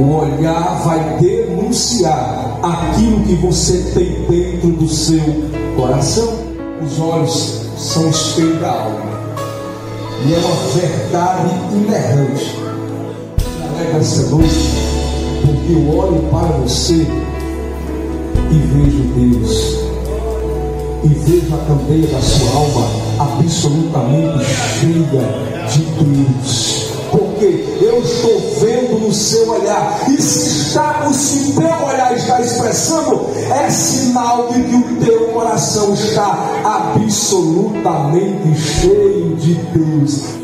O olhar vai denunciar aquilo que você tem dentro do seu coração. Os olhos são espelho da alma. E é uma verdade inerrante. Alega essa noite, porque eu olho para você e vejo Deus. E vejo a candeia da sua alma absolutamente cheia de Deus. Porque eu estou vendo no seu olhar. E se está, se teu olhar está expressando, é sinal de que o teu coração está absolutamente cheio de Deus.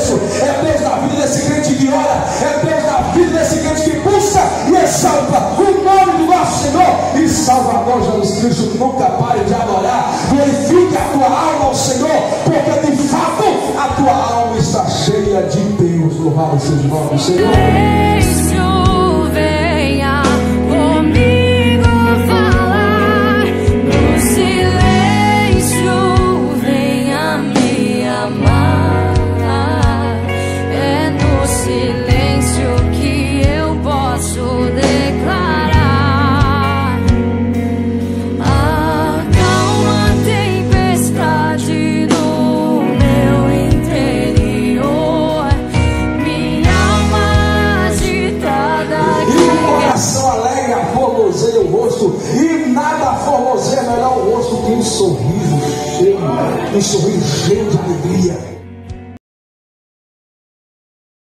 Preço, é Deus na vida desse crente que ora, é Deus na vida desse crente que busca e exalta o nome do nosso Senhor e Salvador Jesus Cristo. Nunca pare de adorar, glorifique a tua alma ao Senhor, porque de fato a tua alma está cheia de Deus. Louvado seja o nome do Senhor. um sorriso cheio, um sorriso cheio de alegria.